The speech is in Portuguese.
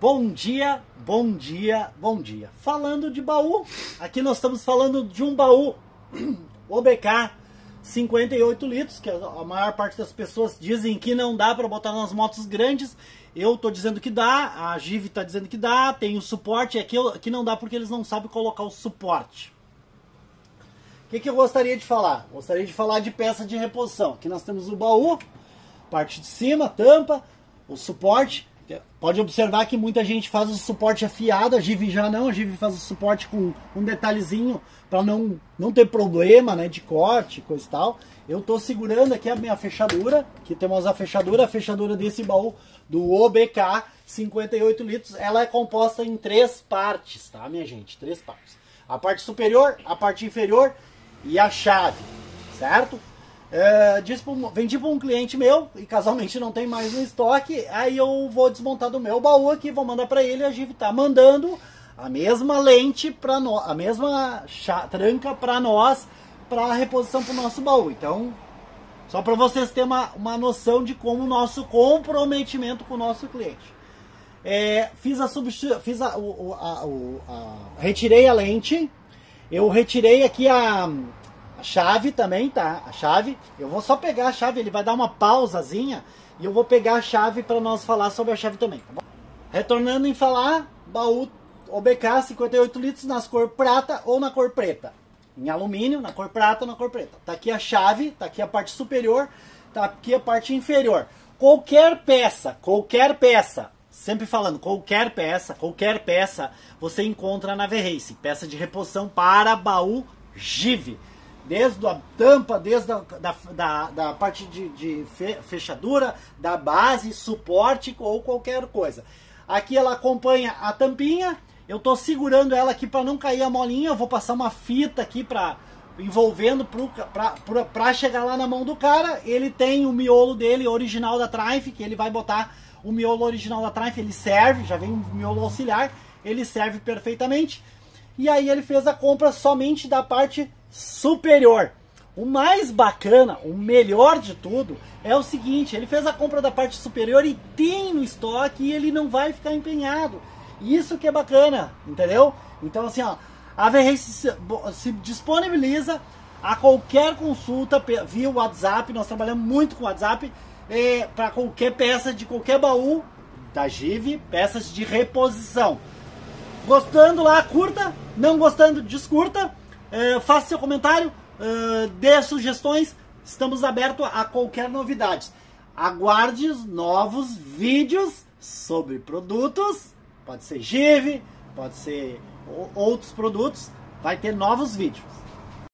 Bom dia, bom dia, bom dia. Falando de baú, aqui nós estamos falando de um baú OBK 58 litros, que a maior parte das pessoas dizem que não dá para botar nas motos grandes. Eu estou dizendo que dá, a Giv está dizendo que dá, tem o suporte, aqui, aqui não dá porque eles não sabem colocar o suporte. O que, que eu gostaria de falar? Gostaria de falar de peça de reposição. Aqui nós temos o baú, parte de cima, tampa, o suporte Pode observar que muita gente faz o suporte afiado, a Giv já não, a Giv faz o suporte com um detalhezinho para não, não ter problema né, de corte, coisa e tal. Eu estou segurando aqui a minha fechadura, aqui temos a fechadura, a fechadura desse baú do OBK 58 litros, ela é composta em três partes, tá minha gente? Três partes. A parte superior, a parte inferior e a chave, certo? É, pro, vendi para um cliente meu e casualmente não tem mais no estoque. Aí eu vou desmontar do meu baú aqui, vou mandar para ele. A Giv tá mandando a mesma lente para nós, a mesma tranca para nós, para reposição para o nosso baú. Então, só para vocês terem uma, uma noção de como o nosso comprometimento com o nosso cliente. É, fiz a substituição, fiz a, o, a, o, a, retirei a lente, eu retirei aqui a a chave também, tá? A chave, eu vou só pegar a chave, ele vai dar uma pausazinha e eu vou pegar a chave para nós falar sobre a chave também, tá? Retornando em falar, baú OBK 58 litros nas cor prata ou na cor preta. Em alumínio, na cor prata ou na cor preta. Tá aqui a chave, tá aqui a parte superior, tá aqui a parte inferior. Qualquer peça, qualquer peça, sempre falando, qualquer peça, qualquer peça, você encontra na V-Race. Peça de reposição para baú GIV desde a tampa, desde a da, da, da parte de, de fechadura, da base, suporte ou qualquer coisa. Aqui ela acompanha a tampinha, eu estou segurando ela aqui para não cair a molinha, eu vou passar uma fita aqui para envolvendo para chegar lá na mão do cara. Ele tem o miolo dele original da Triumph, que ele vai botar o miolo original da Triumph, ele serve, já vem um miolo auxiliar, ele serve perfeitamente. E aí ele fez a compra somente da parte superior. O mais bacana, o melhor de tudo, é o seguinte: ele fez a compra da parte superior e tem no estoque e ele não vai ficar empenhado. Isso que é bacana, entendeu? Então, assim, ó, a VRace se, disponibiliza a qualquer consulta via WhatsApp. Nós trabalhamos muito com WhatsApp é, para qualquer peça de qualquer baú da GIV, peças de reposição. Gostando lá, curta. Não gostando, descurta. Uh, faça seu comentário, uh, dê sugestões, estamos abertos a qualquer novidade. Aguarde os novos vídeos sobre produtos, pode ser GIV, pode ser outros produtos, vai ter novos vídeos.